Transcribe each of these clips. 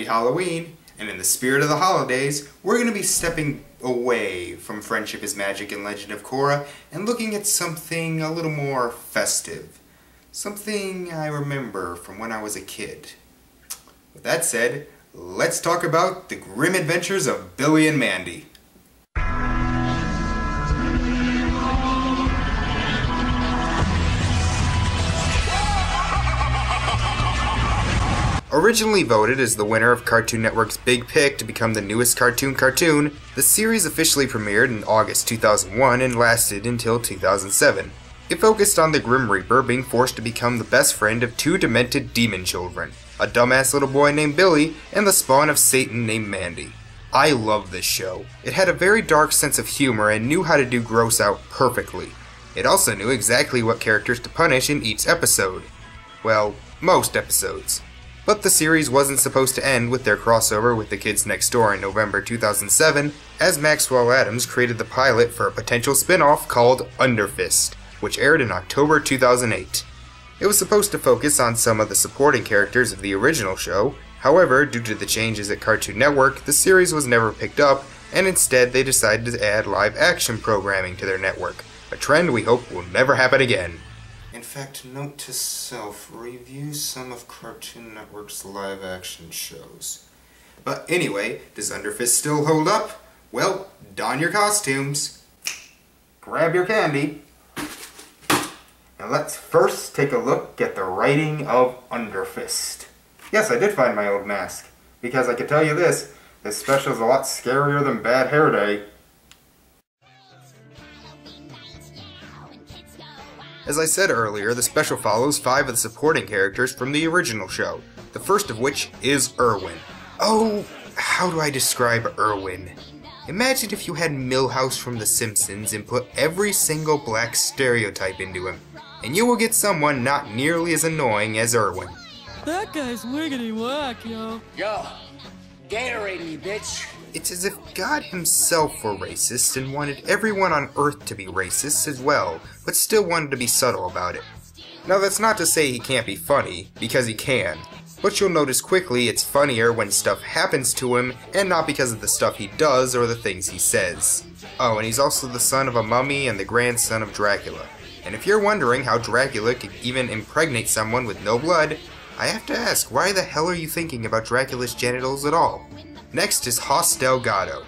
Happy Halloween! And in the spirit of the holidays, we're going to be stepping away from Friendship is Magic and Legend of Korra and looking at something a little more festive. Something I remember from when I was a kid. With that said, let's talk about the grim adventures of Billy and Mandy. Originally voted as the winner of Cartoon Network's Big Pick to become the newest cartoon cartoon, the series officially premiered in August 2001 and lasted until 2007. It focused on the Grim Reaper being forced to become the best friend of two demented demon children, a dumbass little boy named Billy and the spawn of Satan named Mandy. I love this show. It had a very dark sense of humor and knew how to do gross out perfectly. It also knew exactly what characters to punish in each episode. Well, most episodes. But the series wasn't supposed to end with their crossover with The Kids Next Door in November 2007, as Maxwell Atoms created the pilot for a potential spin off called Underfist, which aired in October 2008. It was supposed to focus on some of the supporting characters of the original show, however, due to the changes at Cartoon Network, the series was never picked up, and instead they decided to add live action programming to their network, a trend we hope will never happen again. In fact, note to self, review some of Cartoon Network's live action shows. But anyway, does Underfist still hold up? Well, don your costumes, grab your candy, and let's first take a look at the writing of Underfist. Yes, I did find my old mask, because I can tell you this, this special is a lot scarier than Bad Hair Day. As I said earlier, the special follows five of the supporting characters from the original show, the first of which is Irwin. Oh, how do I describe Irwin? Imagine if you had Milhouse from The Simpsons and put every single black stereotype into him, and you will get someone not nearly as annoying as Irwin. That guy's wiggity whack, yo. Yo, Gatorade bitch. It's as if God himself were racist and wanted everyone on Earth to be racist as well, but still wanted to be subtle about it. Now that's not to say he can't be funny, because he can, but you'll notice quickly it's funnier when stuff happens to him and not because of the stuff he does or the things he says. Oh, and he's also the son of a mummy and the grandson of Dracula. And if you're wondering how Dracula could even impregnate someone with no blood, I have to ask, why the hell are you thinking about Dracula's genitals at all? Next is Hoss Delgado.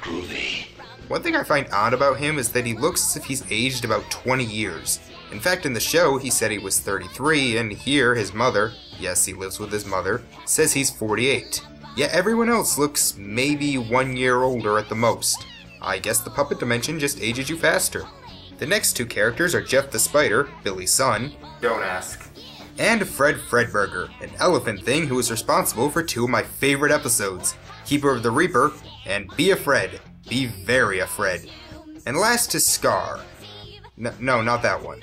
Groovy. One thing I find odd about him is that he looks as if he's aged about 20 years. In fact, in the show, he said he was 33, and here his mother, yes, he lives with his mother, says he's 48. Yet everyone else looks maybe one year older at the most. I guess the puppet dimension just ages you faster. The next two characters are Jeff the Spider, Billy's son. Don't ask and Fred Fredburger, an elephant thing who is responsible for two of my favorite episodes, Keeper of the Reaper and Be a Fred, Be Very a Fred. And last is Scar. No, no, not that one.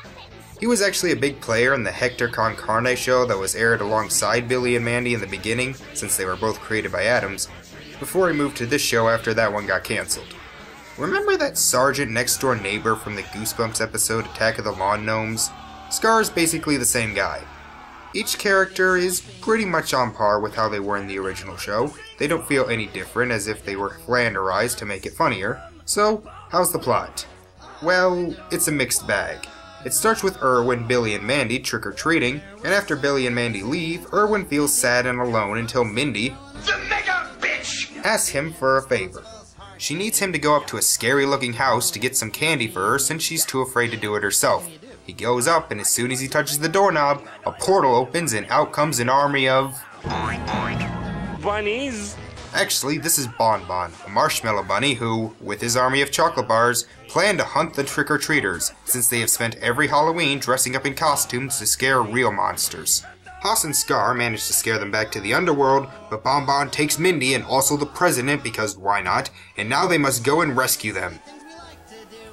He was actually a big player in the Hector Con Carne show that was aired alongside Billy and Mandy in the beginning, since they were both created by Atoms, before he moved to this show after that one got cancelled. Remember that sergeant next door neighbor from the Goosebumps episode Attack of the Lawn Gnomes? Scar is basically the same guy. Each character is pretty much on par with how they were in the original show. They don't feel any different, as if they were flanderized to make it funnier. So, how's the plot? Well, it's a mixed bag. It starts with Irwin, Billy, and Mandy trick or treating, and after Billy and Mandy leave, Irwin feels sad and alone until Mindy The mega bitch! asks him for a favor. She needs him to go up to a scary looking house to get some candy for her since she's too afraid to do it herself. He goes up, and as soon as he touches the doorknob, a portal opens, and out comes an army of. Bunnies? Actually, this is Bon Bon, a marshmallow bunny who, with his army of chocolate bars, plan to hunt the trick or treaters, since they have spent every Halloween dressing up in costumes to scare real monsters. Hoss and Scar manage to scare them back to the underworld, but Bon Bon takes Mindy and also the president because why not, and now they must go and rescue them.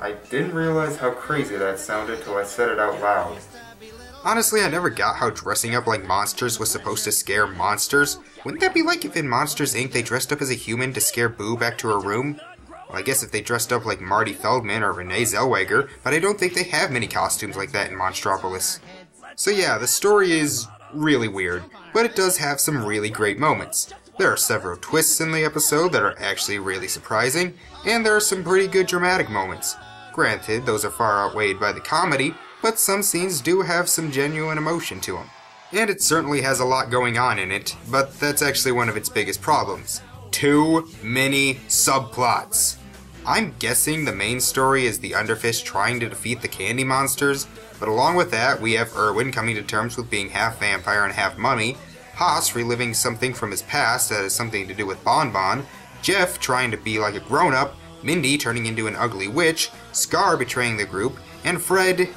I didn't realize how crazy that sounded till I said it out loud. Honestly, I never got how dressing up like monsters was supposed to scare monsters. Wouldn't that be like if in Monsters Inc. they dressed up as a human to scare Boo back to her room? Well, I guess if they dressed up like Marty Feldman or Renee Zellweger, but I don't think they have many costumes like that in Monstropolis. So yeah, the story is really weird. but it does have some really great moments. There are several twists in the episode that are actually really surprising, and there are some pretty good dramatic moments. Granted, those are far outweighed by the comedy, but some scenes do have some genuine emotion to them. And it certainly has a lot going on in it, but that's actually one of its biggest problems. Too many subplots. I'm guessing the main story is the Underfist trying to defeat the candy monsters, but along with that, we have Irwin coming to terms with being half vampire and half mummy, Hoss reliving something from his past that has something to do with Bon Bon, Jeff trying to be like a grown up, Mindy turning into an ugly witch, Scar betraying the group, and Fred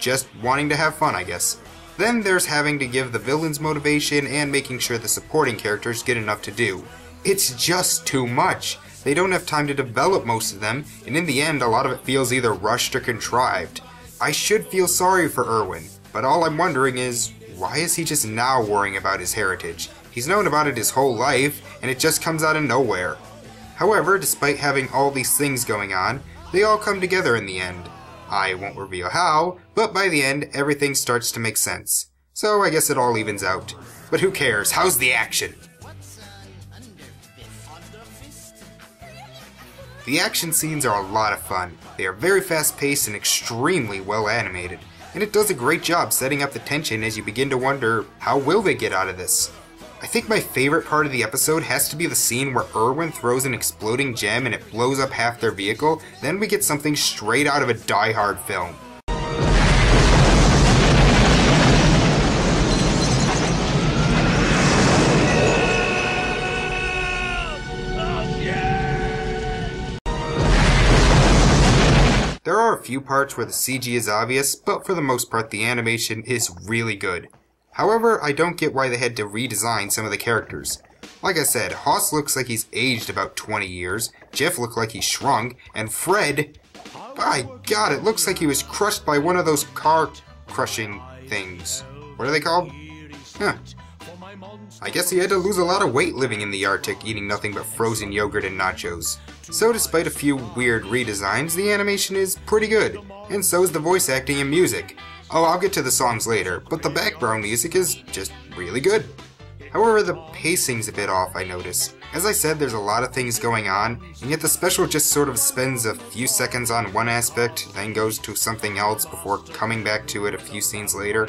just wanting to have fun, I guess. Then there's having to give the villains motivation and making sure the supporting characters get enough to do. It's just too much. They don't have time to develop most of them, and in the end, a lot of it feels either rushed or contrived. I should feel sorry for Irwin, but all I'm wondering is why is he just now worrying about his heritage? He's known about it his whole life, and it just comes out of nowhere. However, despite having all these things going on, they all come together in the end. I won't reveal how, but by the end, everything starts to make sense. So I guess it all evens out. But who cares? How's the action? The action scenes are a lot of fun. They are very fast paced and extremely well animated, and it does a great job setting up the tension as you begin to wonder how will they get out of this? I think my favorite part of the episode has to be the scene where Irwin throws an exploding gem and it blows up half their vehicle, then we get something straight out of a Die Hard film. Few parts where the CG is obvious, but for the most part the animation is really good. However, I don't get why they had to redesign some of the characters. Like I said, Hoss looks like he's aged about 20 years, Jeff looked like he shrunk, and Fred, by God, it looks like he was crushed by one of those car crushing things. What are they called? Huh. I guess he had to lose a lot of weight living in the Arctic, eating nothing but frozen yogurt and nachos. So despite a few weird redesigns, the animation is pretty good, and so is the voice acting and music. Oh, I'll get to the songs later, but the background music is just really good. However, the pacing's a bit off, I notice. As I said, there's a lot of things going on, and yet the special just sort of spends a few seconds on one aspect, then goes to something else before coming back to it a few scenes later.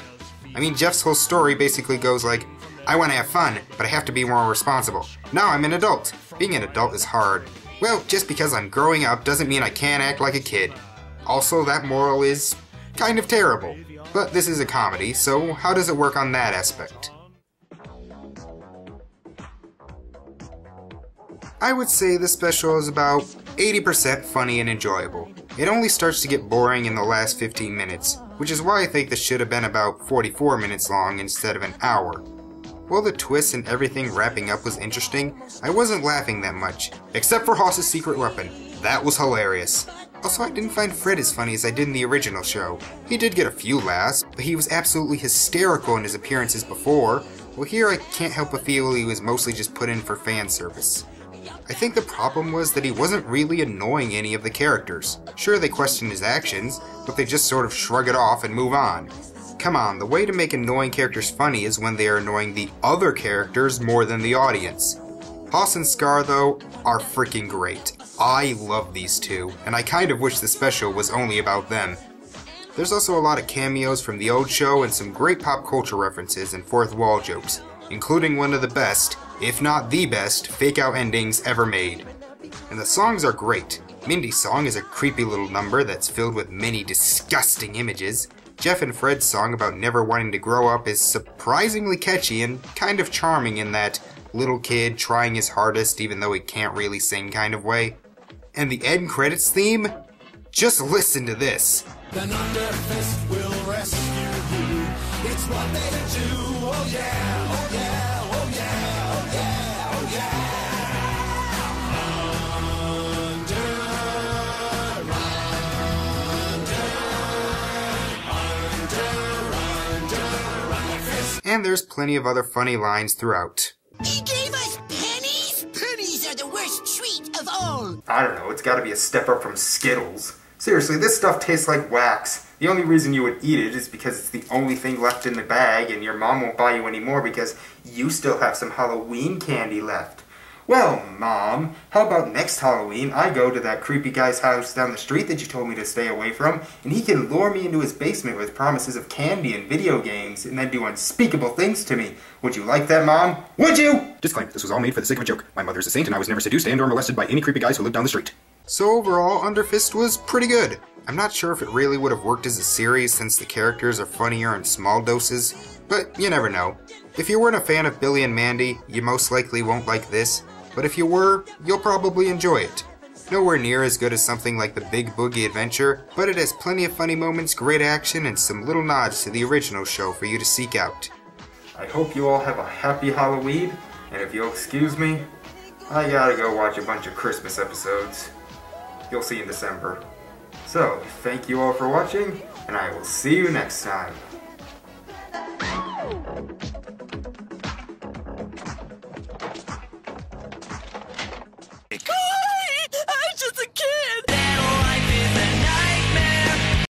I mean, Jeff's whole story basically goes like, I want to have fun, but I have to be more responsible. Now I'm an adult. Being an adult is hard. Well, just because I'm growing up doesn't mean I can't act like a kid. Also, that moral is kind of terrible. But this is a comedy, so how does it work on that aspect? I would say the special is about 80% funny and enjoyable. It only starts to get boring in the last 15 minutes, which is why I think this should have been about 44 minutes long instead of an hour. While the twists and everything wrapping up was interesting, I wasn't laughing that much, except for Hoss's secret weapon. That was hilarious. Also, I didn't find Fred as funny as I did in the original show. He did get a few laughs, but he was absolutely hysterical in his appearances before, well here I can't help but feel he was mostly just put in for fan service. I think the problem was that he wasn't really annoying any of the characters. Sure, they question his actions, but they just sort of shrug it off and move on. Come on, the way to make annoying characters funny is when they are annoying the other characters more than the audience. Hoss and Scar, though, are freaking great. I love these two, and I kind of wish the special was only about them. There's also a lot of cameos from the old show and some great pop culture references and fourth wall jokes, including one of the best, if not the best, fake out endings ever made. And the songs are great. Mindy's song is a creepy little number that's filled with many disgusting images. Jeff and Fred's song about never wanting to grow up is surprisingly catchy and kind of charming in that little kid trying his hardest even though he can't really sing kind of way. And the end credits theme? Just listen to this. It's what they do. Oh yeah, oh yeah, And there's plenty of other funny lines throughout. He gave us pennies? Pennies are the worst treat of all. I don't know, it's gotta be a step up from Skittles. Seriously, this stuff tastes like wax. The only reason you would eat it is because it's the only thing left in the bag and your mom won't buy you any more because you still have some Halloween candy left. Well, Mom, how about next Halloween I go to that creepy guy's house down the street that you told me to stay away from, and he can lure me into his basement with promises of candy and video games, and then do unspeakable things to me. Would you like that, Mom? Would you? Disclaimer, this was all made for the sake of a joke. My mother is a saint and I was never seduced and or molested by any creepy guys who live down the street. So overall, Underfist was pretty good. I'm not sure if it really would have worked as a series since the characters are funnier in small doses, but you never know. If you weren't a fan of Billy and Mandy, you most likely won't like this, but if you were, you'll probably enjoy it. Nowhere near as good as something like the Big Boogey Adventure, but it has plenty of funny moments, great action, and some little nods to the original show for you to seek out. I hope you all have a happy Halloween, and if you'll excuse me, I gotta go watch a bunch of Christmas episodes. You'll see in December. So, thank you all for watching, and I will see you next time.